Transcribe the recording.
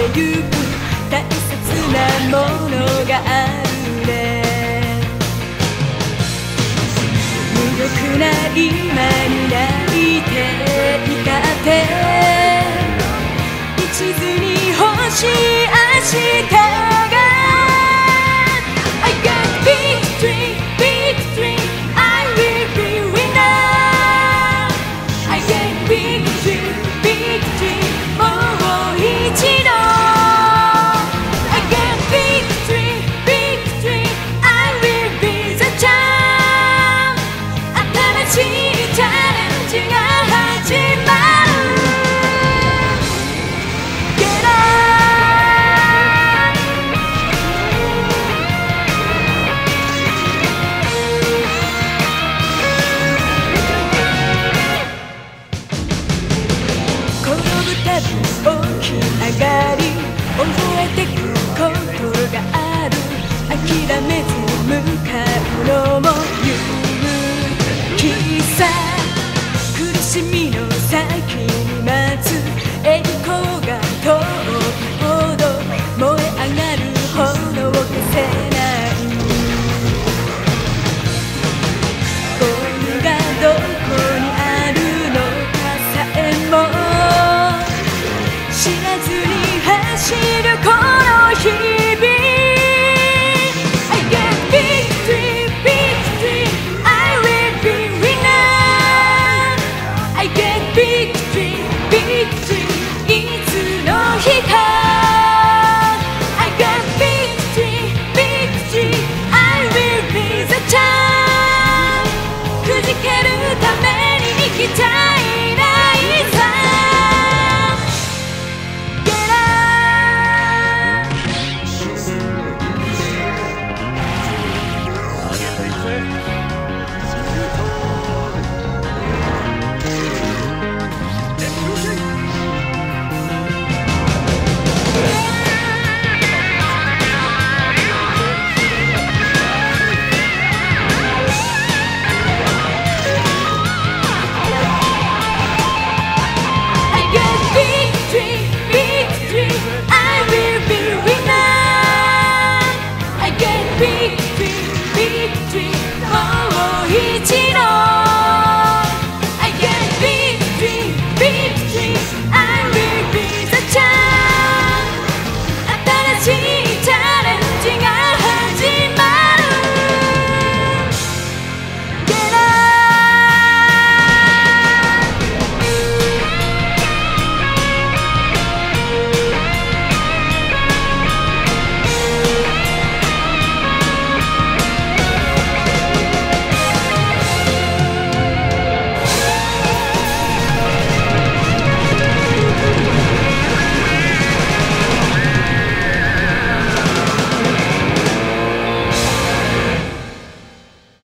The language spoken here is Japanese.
てゆく大切なものがあるね。無力な今に泣いていたって。一途に欲しい